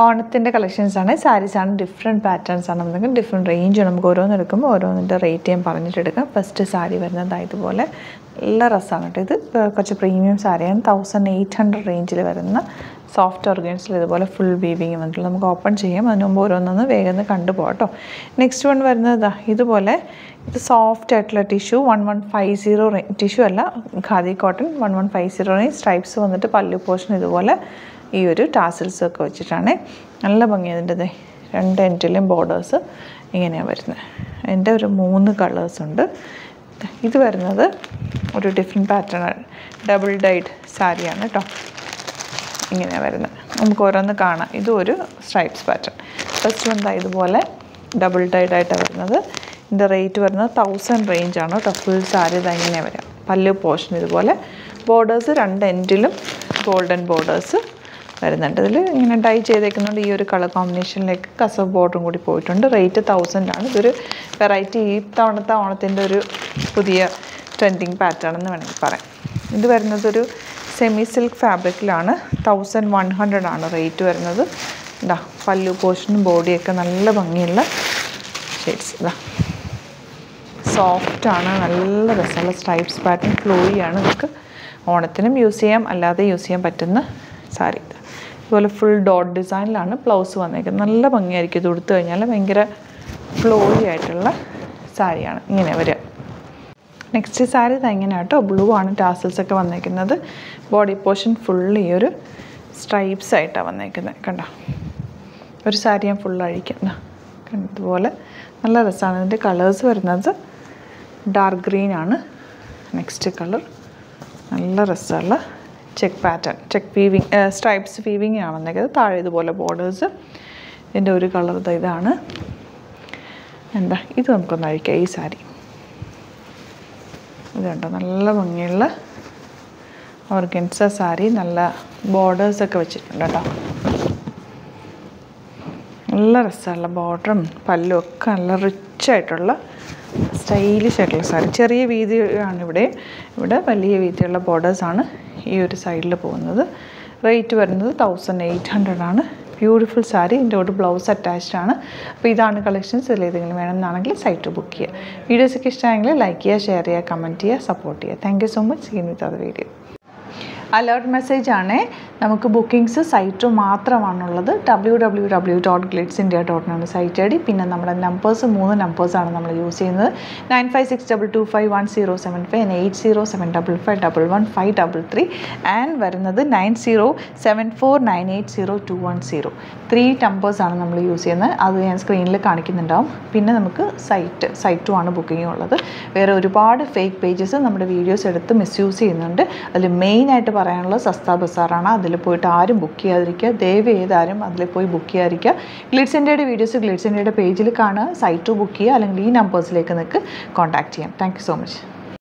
ഓണത്തിന്റെ സാരീസ് ആണ്. Different patterns ആണ്. നമുക്ക് ഡിഫറെന്റ് റേഞ്ച് നമുക്ക് ഓരോന്ന് എടുക്കുമ്പോൾ ഓരോന്നിന്റെ റേറ്റ് ഞാൻ പറഞ്ഞിട്ട് എടുക്കാം. ഫസ്റ്റ് സാരി വരുന്നത് ഇതുപോലെ നല്ല രസമാണ് കേട്ടോ. ഇത് കുറച്ച് പ്രീമിയം സാരിയാണ് തൗസൻഡ് എയ്റ്റ് ഹൺഡ്രഡ് റേഞ്ചിൽ വരുന്ന സോഫ്റ്റ് ഓർഗൻസിൽ ഇതുപോലെ ഫുൾ വീവിങ് വന്നിട്ടുള്ള നമുക്ക് ഓപ്പൺ ചെയ്യാം. അതിന് മുമ്പ് ഓരോന്നൊന്ന് വേഗം കണ്ടു പോകാം നെക്സ്റ്റ് വൺ വരുന്നത് ഇതുപോലെ ഇത് സോഫ്റ്റ് ആയിട്ടുള്ള tissue one one five zero tissue അല്ല khadi cotton one one five zero range stripes വന്നിട്ട് പല്ലു പോർഷൻ ഇതുപോലെ ഈ ഒരു ടാസിൽസൊക്കെ വെച്ചിട്ടാണ്. നല്ല ഭംഗി. അതിന്റെ രണ്ട് എൻഡിലും ബോർഡേഴ്സ് ഇങ്ങനെയാണ് വരുന്നത് അതിന്റെ ഒരു മൂന്ന് കളേഴ്സ് ഉണ്ട്. ഇത് വരുന്നത് ഒരു ഡിഫറെന്റ് പാറ്റേൺ ഡബിൾ ഡൈഡ് സാരിയാണ് കേട്ടോ ഇങ്ങനെയാണ് വരുന്നത്. നമുക്ക് ഓരോന്ന് കാണാം. ഇതും ഒരു സ്ട്രൈപ്സ് പാറ്റേൺ. ഫസ്റ്റ് വന്നാൽ ഇതുപോലെ ഡബിൾ ഡൈഡ് ആയിട്ടാണ് വരുന്നത്. ഇതിന്റെ റേറ്റ് വരുന്നത് തൗസൻഡ് റേഞ്ചാണ് കേട്ടോ ഫുൾ സാരി ഇത് ഇങ്ങനെ വരാം. പല്ല് പോർഷൻ ഇതുപോലെ. ബോർഡേഴ്സ് രണ്ട് എൻഡിലും ഗോൾഡൻ ബോർഡേഴ്സ് വരുന്നുണ്ട്. ഇതിൽ ഇങ്ങനെ ഡൈ ചെയ്തേക്കുന്നുണ്ട് ഈ ഒരു കളർ കോമ്പിനേഷനിലേക്ക് കസവ് ബോർഡറും കൂടി പോയിട്ടുണ്ട്. റേറ്റ് തൗസൻഡ് ആണ്. ഇതൊരു വെറൈറ്റി ഈ തവണത്തെ ഓണത്തിന്റെ ഒരു പുതിയ ട്രെൻഡിങ് പാറ്റേൺ എന്ന് വേണമെങ്കിൽ പറയാം. ഇത് വരുന്നത് ഒരു സെമി സിൽക്ക് ഫാബ്രിക്കിലാണ് തൗസൻഡ് വൺ ഹൺഡ്രഡ് ആണ് റേറ്റ് വരുന്നത്. ഇതാ പല്ലു പോഷനും ബോഡിയൊക്കെ നല്ല ഭംഗിയുള്ള ഷെയ്ഡ്സ് ഇതാ. സോഫ്റ്റാണ് നല്ല രസമുള്ള സ്ട്രൈപ്സ് പാറ്റേൺ ഫ്ലോയി ആണ്. നമുക്ക് ഓണത്തിനും യൂസ് ചെയ്യാം. അല്ലാതെ യൂസ് ചെയ്യാൻ പറ്റുന്ന സാരി. ഇതുപോലെ ഫുൾ ഡോട്ട് ഡിസൈനിലാണ് ബ്ലൗസ് വന്നേക്കുന്നത്. നല്ല ഭംഗിയായിരിക്കും. ഇത് ഉടുത്തു കഴിഞ്ഞാൽ ഭയങ്കര ഫ്ലോയി ആയിട്ടുള്ള സാരിയാണ് ഇങ്ങനെ വരിക. നെക്സ്റ്റ് സാരി ഇത് എങ്ങനെ കേട്ടോ ബ്ലൂ ആണ് ടാസൽസ് ഒക്കെ വന്നേക്കുന്നത്. ബോഡി പോർഷൻ ഫുൾ ഈ ഒരു സ്ട്രൈപ്സ് ആയിട്ടാണ് വന്നേക്കുന്നത്. കണ്ടോ? ഒരു സാരി ഞാൻ ഫുൾ അഴിക്കുന്ന ഇതുപോലെ നല്ല രസമാണ് ഇതിന്റെ കളേഴ്സ് വരുന്നത് ഡാർക്ക് ഗ്രീൻ ആണ്. നെക്സ്റ്റ് കളർ നല്ല രസമുള്ള check pattern check weaving stripes weaving ആണെന്നുണ്ടെങ്കിൽ താഴെ ഇതുപോലെ ബോർഡേഴ്സ് ഇതിന്റെ ഒരു കളർ ഇതാണ്. എന്താ ഇത് നമുക്കൊന്ന് അഴിക്കാം ഈ സാരി. ഇതുണ്ടോ നല്ല ഭംഗിയുള്ള ഓർഗൻസ സാരി നല്ല ബോർഡേഴ്സൊക്കെ വെച്ചിട്ടുണ്ട് കേട്ടോ. നല്ല രസമുള്ള ബോർഡറും പല്ലും ഒക്കെ നല്ല റിച്ച് ആയിട്ടുള്ള സ്റ്റൈലിഷ് ആയിട്ടുള്ള സാരി. ചെറിയ വീതിയാണ് ഇവിടെ. ഇവിടെ വലിയ വീതിയുള്ള ബോർഡേഴ്സാണ് ഈ ഒരു സൈഡിൽ പോകുന്നത്. റേറ്റ് വരുന്നത് തൗസൻഡ് എയ്റ്റ് ഹൺഡ്രഡ് ആണ്. ബ്യൂട്ടിഫുൾ സാരി. ഇതിന്റെ കൂടെ ബ്ലൗസ് അറ്റാച്ച്ഡ് ആണ്. അപ്പോൾ ഇതാണ് കളക്ഷൻസ് ഇതിൽ ഏതെങ്കിലും വേണമെന്നാണെങ്കിൽ സൈറ്റ് ബുക്ക് ചെയ്യുക വീഡിയോസൊക്കെ ഇഷ്ടമായെങ്കിൽ ലൈക്ക് ചെയ്യുക ഷെയർ ചെയ്യുക കമന്റ് ചെയ്യുക സപ്പോർട്ട് ചെയ്യുക thank you so much seen with അത് വീഡിയോ അലേർട്ട് മെസ്സേജ് ആണ്. നമുക്ക് ബുക്കിംഗ്സ് സൈറ്റ് മാത്രമാണുള്ളത്. W W W dot Glitz India dot ആണ് സൈറ്റ് ഐ ഡി. പിന്നെ നമ്മുടെ നമ്പേഴ്സ് മൂന്ന് നമ്പേഴ്സാണ് നമ്മൾ യൂസ് ചെയ്യുന്നത്. Nine five six double two five one zero seven five and eight zero seven double five double one five double three and വരുന്നത് nine zero seven four nine eight zero two one zero three നമ്പേഴ്സാണ് നമ്മൾ use ചെയ്യുന്നത്. അത് ഞാൻ സ്ക്രീനിൽ കാണിക്കുന്നുണ്ടാവും. പിന്നെ നമുക്ക് site സൈറ്റും ആണ് booking ഉള്ളത്. വേറെ ഒരുപാട് ഫേക്ക് പേജസ് നമ്മുടെ വീഡിയോസ് എടുത്ത് മിസ്യൂസ് ചെയ്യുന്നുണ്ട്. അതിൽ മെയിനായിട്ട് പറയാനുള്ളത് സസ്ത ബസാറാണ്. അതിൽ പോയിട്ട് ആരും ബുക്ക് ചെയ്യാതിരിക്കുക. ദയവ് ചെയ്താരും അതിൽ പോയി ബുക്ക് ചെയ്യാതിരിക്കുക. ഗ്ലിറ്റ്സ് ഇന്ത്യയുടെ വീഡിയോസ് ഗ്ലിറ്റ്സ് ഇന്ത്യയുടെ പേജിൽ കാണുക. സൈറ്റ് ബുക്ക് ചെയ്യുക. അല്ലെങ്കിൽ ഈ നമ്പേഴ്സിലേക്ക് നിങ്ങൾക്ക് കോൺടാക്ട് ചെയ്യാം. Thank so much